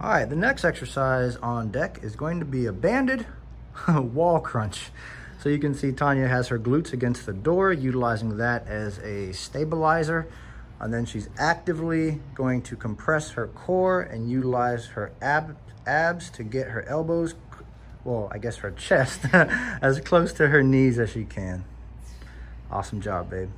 All right, the next exercise on deck is going to be a banded wall crunch. So you can see Tanya has her glutes against the door, utilizing that as a stabilizer. And then she's actively going to compress her core and utilize her ab abs to get her elbows, well, I guess her chest, as close to her knees as she can. Awesome job, babe.